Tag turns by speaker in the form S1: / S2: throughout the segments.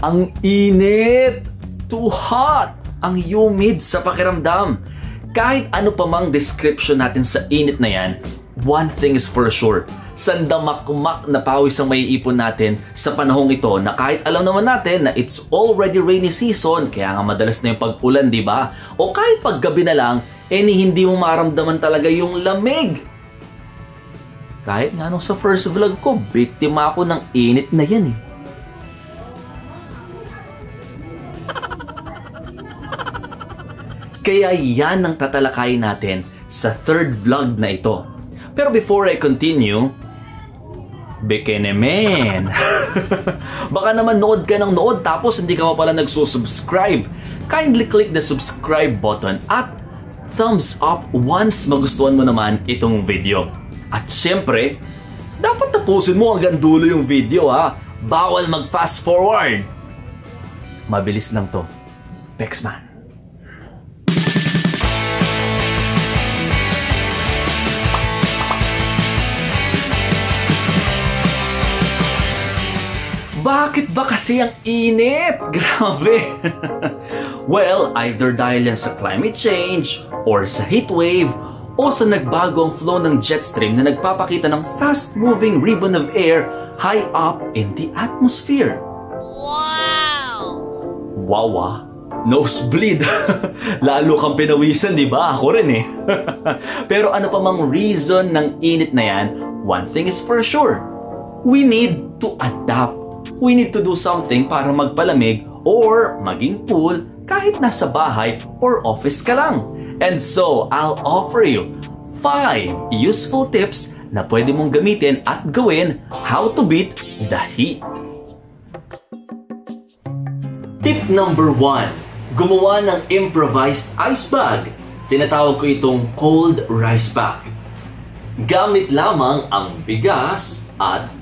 S1: Ang init! Too hot! Ang humid sa pakiramdam. Kahit ano pa mang description natin sa init na yan, one thing is for sure. Sandamakmak na pawis ang may ipon natin sa panahong ito na kahit alam naman natin na it's already rainy season, kaya nga madalas na yung pagpulan, di ba? O kahit paggabi na lang, eh hindi mo maramdaman talaga yung lamig. Kahit nga nung sa first vlog ko, biktima ako ng init na yan eh. Kaya yan ang tatalakayin natin sa third vlog na ito. Pero before I continue, Bekenemen! Baka naman nood ka ng nood tapos hindi ka pa pala nagsusubscribe. Kindly click the subscribe button at thumbs up once magustuhan mo naman itong video. At syempre, dapat tapusin mo hanggang dulo yung video ha. Bawal mag fast forward. Mabilis lang to. Pexman. Bakit ba kasi ang init? Grabe! well, either dahil yan sa climate change, or sa heat wave, o sa nagbagong flow ng jet stream na nagpapakita ng fast-moving ribbon of air high up in the atmosphere. Wow! Ah! Nosebleed! Lalo kang pinawisan, di ba? Ako rin eh. Pero ano pa mang reason ng init na yan, one thing is for sure. We need to adapt we need to do something para magpalamig or maging cool kahit nasa bahay or office ka lang. And so, I'll offer you 5 useful tips na pwede mong gamitin at gawin how to beat the heat. Tip number 1. Gumawa ng improvised ice bag. Tinatawag ko itong cold rice bag. Gamit lamang ang bigas at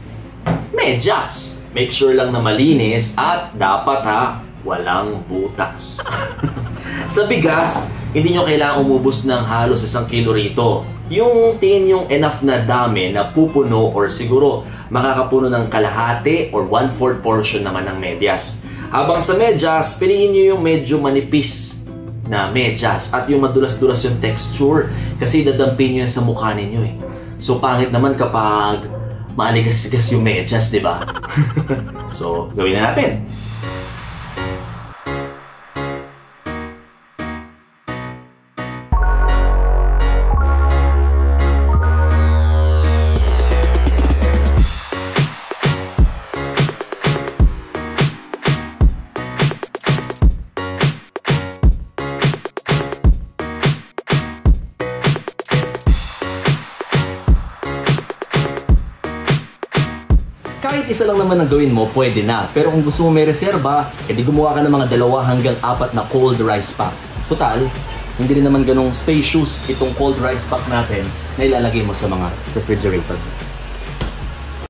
S1: medyas. Make sure lang na malinis at dapat ha, walang butas. sa bigas, hindi nyo kailangan umubos ng halos isang kilo rito. Yung tingin yung enough na dami na pupuno or siguro makakapuno ng kalahati or one-fourth portion naman ng medyas. Habang sa medyas, piliin nyo yung medyo manipis na medyas at yung madulas-dulas yung texture kasi dadampin nyo yan sa mukha ninyo eh. So pangit naman kapag maaligas-gas yung medyas, di ba? so, gawin na natin. Isa lang naman ang gawin mo, pwede na. Pero kung gusto mo may reserba, edi gumawa ka ng mga dalawa hanggang apat na cold rice pack. Total, hindi rin naman ganong spacious itong cold rice pack natin na ilalagay mo sa mga refrigerator.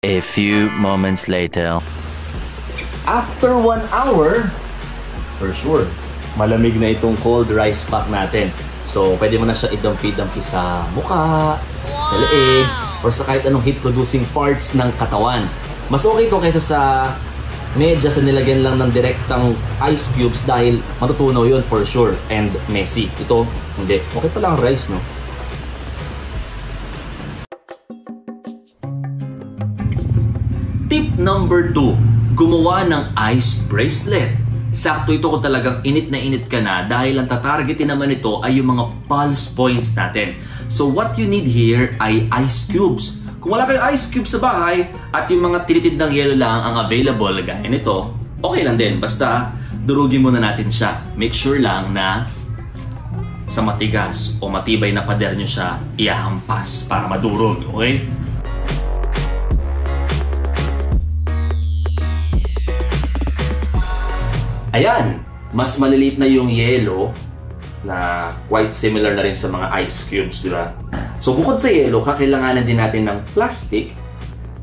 S2: A few moments later.
S1: After one hour, for sure, malamig na itong cold rice pack natin. So, pwede mo na siya idampi-dampi sa mukha, sa leeg, or sa kahit anong heat-producing parts ng katawan. Mas okay to kaysa sa medya sa nilagyan lang ng direktang ice cubes dahil matutunaw yun for sure and messy. Ito, hindi. Okay pa lang rice, no? Tip number 2. Gumawa ng ice bracelet. Sakto ito kung talagang init na init ka na dahil ang tatargetin naman ito ay yung mga pulse points natin. So what you need here ay ice cubes. Kung wala kayong ice cube sa bahay at yung mga tinitid ng yelo lang ang available gaya nito, okay lang din. Basta durugin muna natin siya. Make sure lang na sa matigas o matibay na pader nyo siya iahampas para madurog. Okay? Ayan, mas maliliit na yung yelo na quite similar na rin sa mga ice cubes, di ba? So bukod sa yelo, kakailanganan din natin ng plastic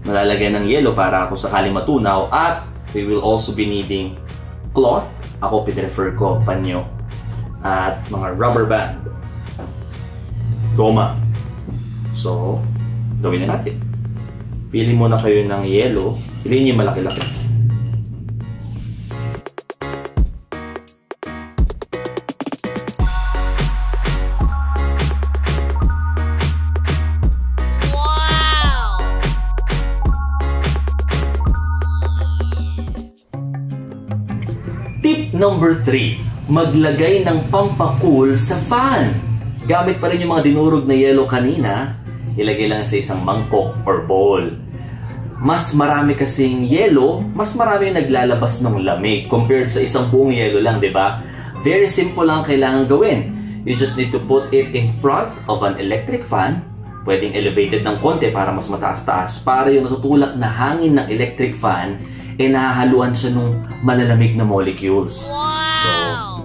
S1: Malalagyan ng yelo para kung sakali matunaw at we will also be needing cloth. Ako pinrefer ko panyo at mga rubber band. Goma. So, gawin na natin. Pili muna kayo ng yelo. Piliin niyo malaki-laki. Number 3, maglagay ng pampacool sa fan. Gamit pa rin yung mga dinurog na yellow kanina, ilagay lang sa isang mangkok or bowl. Mas marami kasing yellow, mas marami yung naglalabas ng lamig compared sa isang buong yellow lang, di ba? Very simple lang kailangan gawin. You just need to put it in front of an electric fan pwedeng elevated ng konti para mas mataas-taas para yung natutulak na hangin ng electric fan eh nahahaluan siya nung malalamig na molecules. So,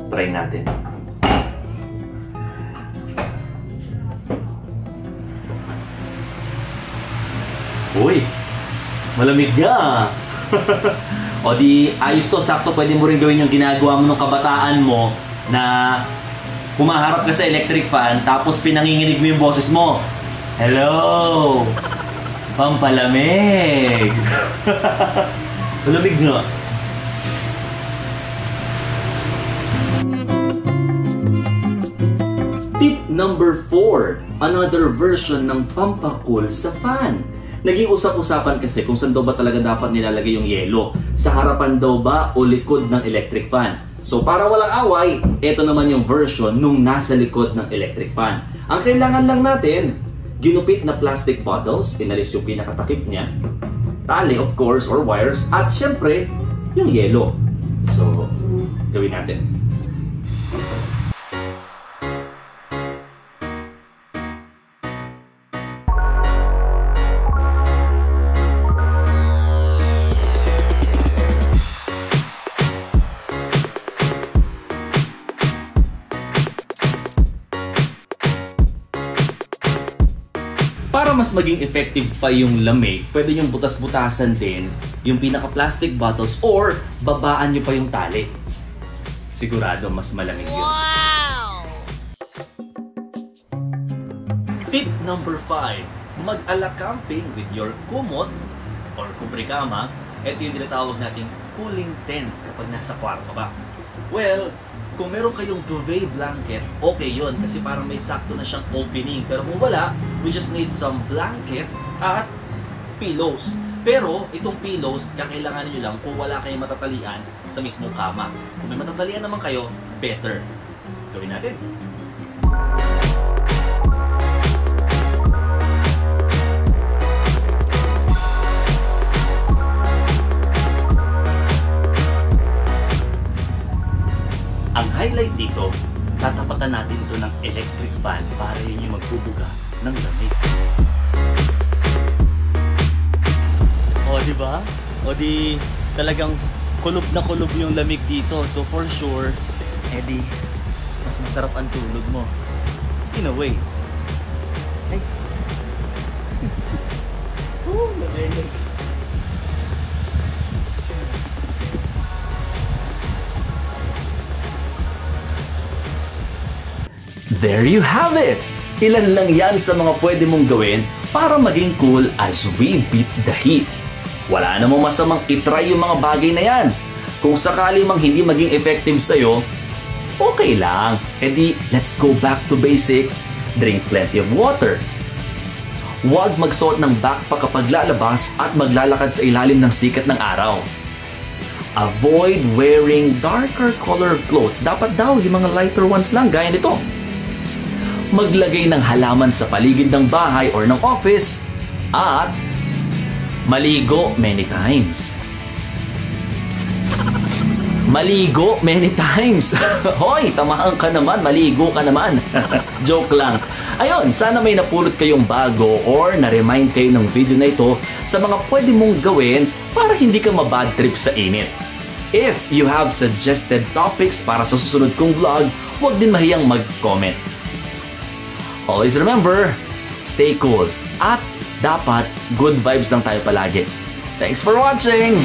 S1: try natin. Uy, malamig nga. o di, ayos to, sakto pwede mo rin gawin yung ginagawa mo nung kabataan mo na humaharap ka sa electric fan tapos pinanginginig mo yung boses mo. Hello! Pampalamig! Malamig nga. Tip number 4. Another version ng pampakul sa fan. Naging usap-usapan kasi kung saan daw ba talaga dapat nilalagay yung yelo. Sa harapan daw ba o likod ng electric fan. So para walang away, ito naman yung version nung nasa likod ng electric fan. Ang kailangan lang natin, ginupit na plastic bottles, inalis yung pinakatakip niya, tali of course or wires, at syempre, yung yelo. So, gawin natin. Mas maging effective pa yung lamig, pwede yung butas-butasan din yung pinaka-plastic bottles or babaan nyo pa yung tali. Sigurado mas malamig yun. Wow! Tip number 5. Mag-ala camping with your kumot or kubrikama. Ito yung tinatawag nating cooling tent kapag nasa kwarto ka. Well, kung meron kayong duvet blanket, okay yun kasi parang may sakto na siyang opening. Pero kung wala, we just need some blanket at pillows. Pero itong pillows, kakailangan niyo lang kung wala kayong matatalian sa mismong kama. Kung may matatalian naman kayo, better. Gawin natin. Ang highlight dito, tatapatan natin to ng electric fan para yun yung magbubuga ng lamig. O, di ba? O di talagang kulob na kulob yung lamig dito. So for sure, edi mas masarap ang tulog mo. In a way. Ay. oh, lamig. There you have it! Ilan lang yan sa mga pwede mong gawin para maging cool as we beat the heat. Wala namang masamang itry yung mga bagay na yan. Kung sakali mang hindi maging effective sa'yo, okay lang. E di, let's go back to basic. Drink plenty of water. Huwag magsuot ng backpack kapag lalabas at maglalakad sa ilalim ng sikat ng araw. Avoid wearing darker color clothes. Dapat daw yung mga lighter ones lang gaya nito maglagay ng halaman sa paligid ng bahay or ng office, at maligo many times. Maligo many times. Hoy, tamahan ka naman, maligo ka naman. Joke lang. Ayun, sana may napulot kayong bago or na-remind kayo ng video na ito sa mga pwede mong gawin para hindi ka mabad trip sa init. If you have suggested topics para sa susunod kong vlog, huwag din mahiyang mag-comment. Always remember, stay cool. At dapat good vibes lang tayo palagi. Thanks for watching!